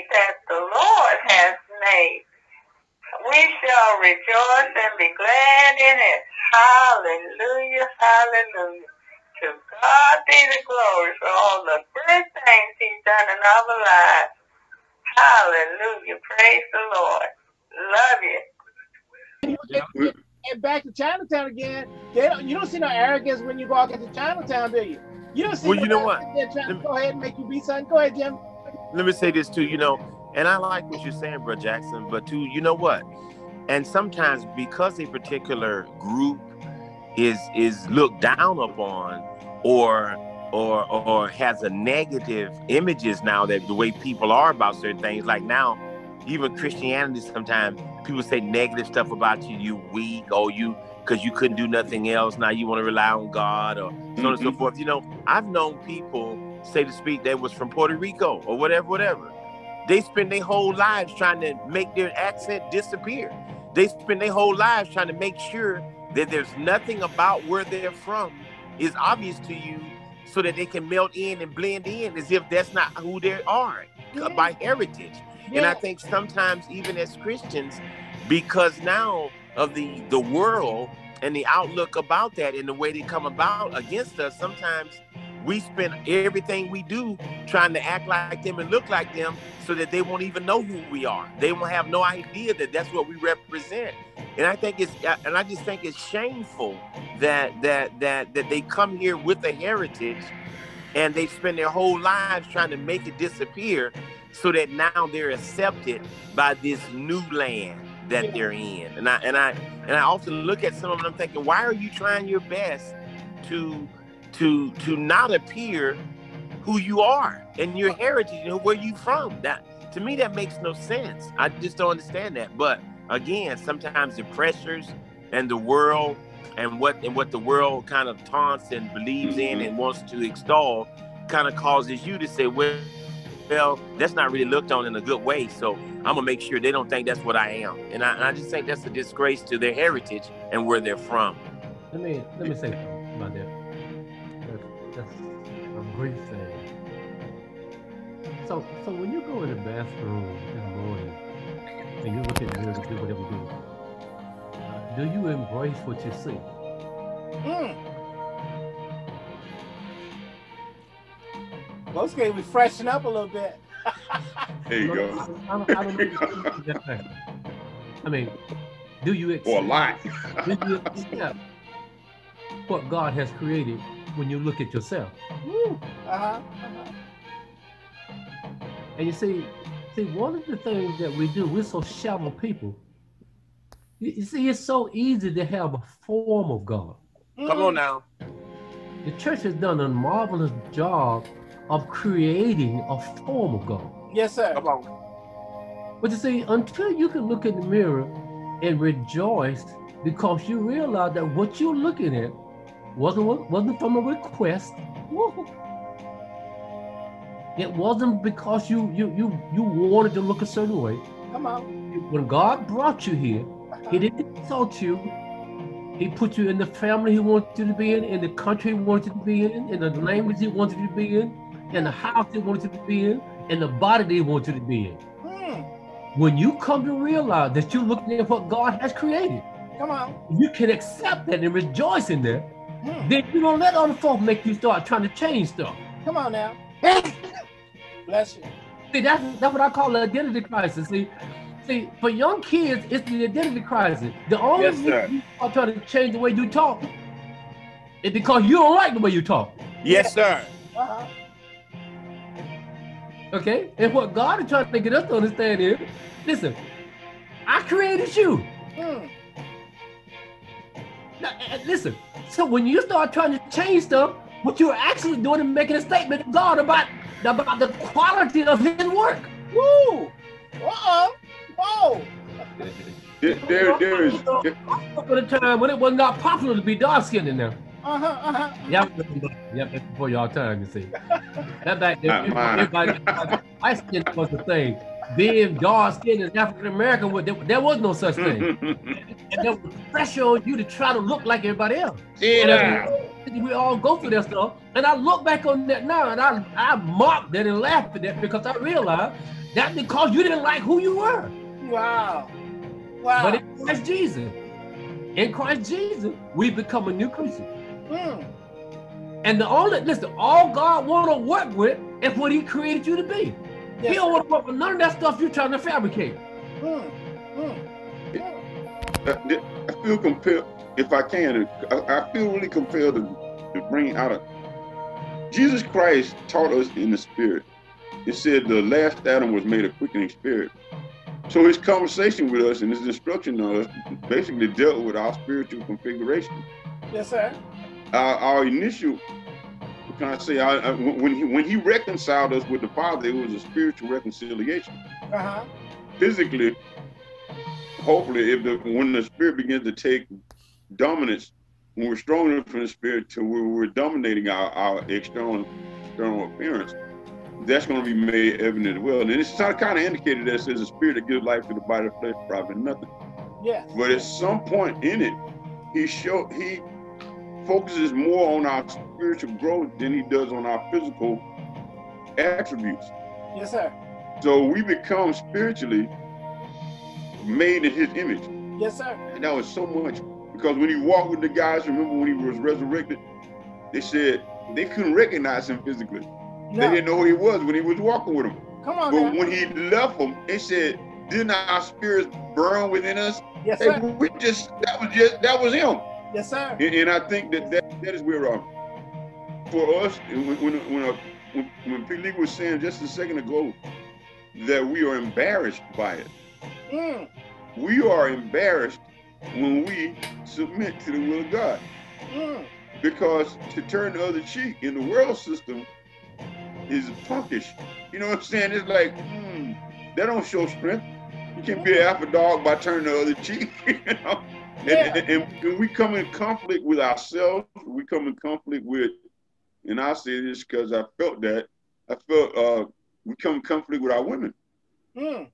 that the Lord has made. We shall rejoice and be glad in it. Hallelujah, hallelujah. To God be the glory for all the good things he's done in our lives. Hallelujah. Praise the Lord. Love you. And back to Chinatown again. They don't, you don't see no arrogance when you go out to Chinatown, do you? You don't see well, no you know what? trying to go ahead and make you be something. Go ahead, Jim. Let me say this too. You know, and I like what you're saying, bro Jackson. But too, you know what? And sometimes because a particular group is is looked down upon, or or or has a negative images now that the way people are about certain things. Like now, even Christianity sometimes people say negative stuff about you, you weak, or you because you couldn't do nothing else. Now you want to rely on God, or so mm-hmm. on and so mm-hmm. forth. You know, I've known people say to speak that was from Puerto Rico or whatever, whatever. They spend their whole lives trying to make their accent disappear. They spend their whole lives trying to make sure that there's nothing about where they're from is obvious to you so that they can melt in and blend in as if that's not who they are yeah. by heritage. Yeah. And I think sometimes even as Christians, because now of the the world and the outlook about that and the way they come about against us, sometimes we spend everything we do trying to act like them and look like them so that they won't even know who we are. They won't have no idea that that's what we represent. And I think it's uh, and I just think it's shameful that that that that they come here with a heritage and they spend their whole lives trying to make it disappear so that now they're accepted by this new land that they're in. And I and I and I often look at some of them thinking, why are you trying your best to to to not appear who you are and your heritage and where you from? That to me that makes no sense. I just don't understand that. But again, sometimes the pressures and the world and what and what the world kind of taunts and believes in mm-hmm. and wants to extol kind of causes you to say, well, well, that's not really looked on in a good way. So I'm gonna make sure they don't think that's what I am. And I, and I just think that's a disgrace to their heritage and where they're from. Let me let me say something about that. That's, that's a great thing. So so when you go in the bathroom in the morning and you look at the mirror and do whatever you do, uh, do you embrace what you see? Mm. Most games we freshen up a little bit. there you go. I, don't, I, don't I mean, do you accept, or a lot? do you accept what God has created when you look at yourself? Uh-huh. uh-huh. And you see, see, one of the things that we do, we're so shallow people. You see, it's so easy to have a form of God. Come on now. The church has done a marvelous job of creating a form of God. Yes, sir. Come on. But you see, until you can look in the mirror and rejoice because you realize that what you're looking at wasn't wasn't from a request. It wasn't because you you you you wanted to look a certain way. Come on. When God brought you here, He didn't insult you. He put you in the family He wanted you to be in, in the country He wanted you to be in, in the language He wanted you to be in in the house He wanted you to be in, and the body they want you to be in. Mm. When you come to realize that you're looking at what God has created, come on, you can accept that and rejoice in that. Mm. Then you don't let other folk make you start trying to change stuff. Come on now. Bless you. See, that's that's what I call the identity crisis. See, see, for young kids, it's the identity crisis. The only yes, reason you are trying to change the way you talk is because you don't like the way you talk. Yes, sir. Uh-huh. Okay? And what God is trying to get us to understand is listen, I created you. Mm. Now, listen, so when you start trying to change stuff, what you're actually doing is making a statement to God about, about the quality of his work. Woo! Uh-oh. Whoa. There, there, there is. For the time when it was not popular to be dark skinned in there. Uh-huh, uh-huh. Yep, yep, that's before y'all time, you see. That back there, everybody, my skin was the thing. Being dark skinned as African American, there, there was no such thing. and there was pressure on you to try to look like everybody else. Yeah. We all go through that stuff. And I look back on that now and I, I mocked that and laughed at that because I realized that because you didn't like who you were. Wow. Wow. But in Christ Jesus, in Christ Jesus, we become a new creature. Mm. And the only listen, all God want to work with is what He created you to be. Yes, he don't want to work with none of that stuff you're trying to fabricate. Mm. I feel compelled, if I can, I, feel really compelled to, to bring out a. Jesus Christ taught us in the spirit. It said the last Adam was made a quickening spirit. So his conversation with us and his instruction on us basically dealt with our spiritual configuration. Yes, sir. Our, our initial, what can I say, uh, when he when he reconciled us with the Father, it was a spiritual reconciliation. Uh huh. physically, hopefully, if the when the spirit begins to take dominance, when we're strong enough from the spirit to where we're dominating our, our external external appearance, that's going to be made evident as well. And it's kind of indicated that it says the spirit that gives life to the body of flesh profit nothing. Yeah. But at some point in it, he show he focuses more on our spiritual growth than he does on our physical attributes. Yes, sir. So we become spiritually made in his image. Yes, sir. And that was so much because when he walked with the guys, remember when he was resurrected, they said they couldn't recognize him physically. They didn't know who he was when he was walking with them. Come on, But man. when he left them, they said, Didn't our spirits burn within us? Yes, Hey, sir. we just that was just that was him. Yes, sir. And, and I think that that, that is where um, for us when when when, uh, when, when P. Lee was saying just a second ago that we are embarrassed by it. Mm. We are embarrassed when we submit to the will of God. Mm. Because to turn the other cheek in the world system is punkish. You know what I'm saying? It's like, hmm, that don't show strength. You can't be an alpha dog by turning the other cheek. You know? And- Yeah. And, and, and we come in conflict with ourselves. We come in conflict with, and I say this because I felt that. I felt uh, we come in conflict with our women. Mm.